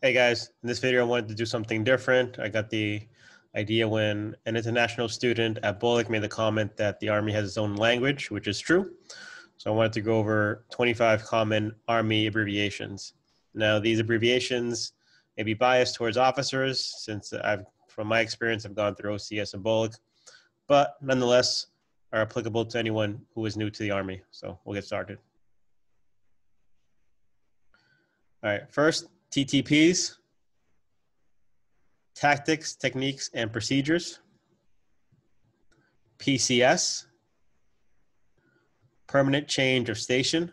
Hey guys, in this video I wanted to do something different. I got the idea when an international student at BOLC made the comment that the Army has its own language, which is true. So I wanted to go over 25 common Army abbreviations. Now these abbreviations may be biased towards officers since I've, from my experience, I've gone through OCS and BOLC, but nonetheless are applicable to anyone who is new to the Army. So we'll get started. All right, first, TTPs, tactics, techniques, and procedures. PCS, permanent change of station.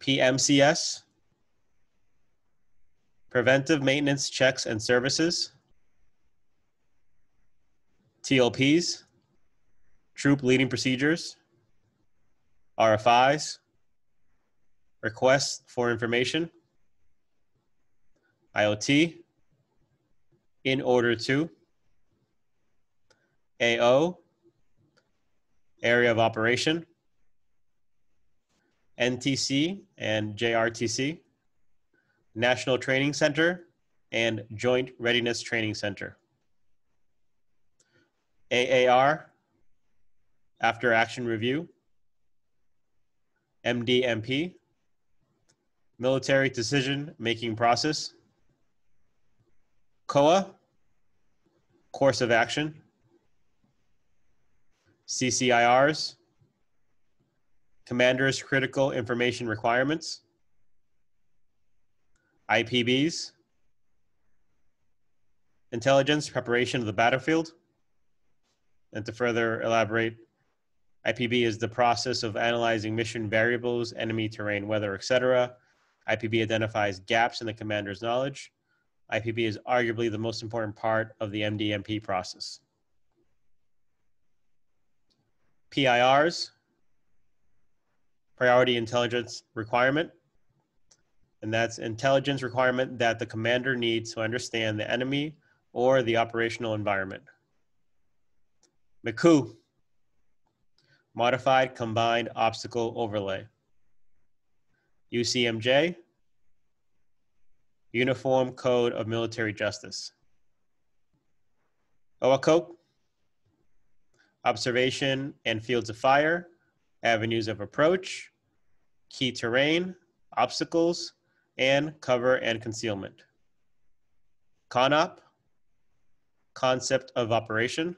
PMCS, preventive maintenance checks and services. TLPs, troop leading procedures. RFIs, requests for information. IOT, in order to, AO, area of operation, NTC and JRTC, National Training Center, and Joint Readiness Training Center. AAR, After Action Review, MDMP, Military Decision Making Process, COA, course of action, CCIRs, Commander's Critical Information Requirements, IPBs, Intelligence Preparation of the Battlefield. And to further elaborate, IPB is the process of analyzing mission variables, enemy terrain, weather, etc. IPB identifies gaps in the commander's knowledge IPB is arguably the most important part of the MDMP process. PIRs, priority intelligence requirement, and that's intelligence requirement that the commander needs to understand the enemy or the operational environment. MCOO, modified combined obstacle overlay. UCMJ, Uniform Code of Military Justice. OAKOC, observation and fields of fire, avenues of approach, key terrain, obstacles, and cover and concealment. CONOP, concept of operation.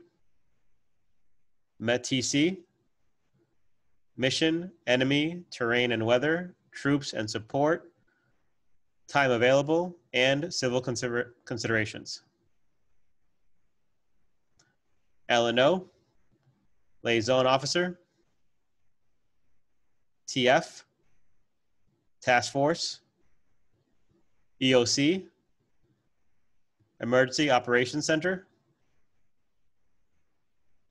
METT-TC, mission, enemy, terrain and weather, troops and support, time available, and civil consider considerations. LNO, liaison officer, TF, task force, EOC, emergency operations center,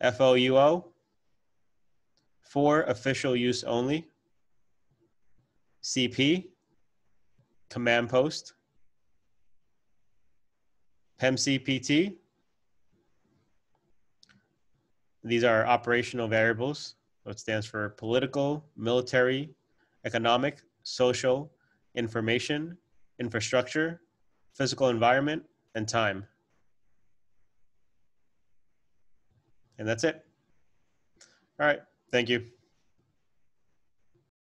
FOUO, for official use only, CP, command post, PMESII-PT. These are operational variables. So it stands for political, military, economic, social, information, infrastructure, physical environment, and time. And that's it. All right. Thank you.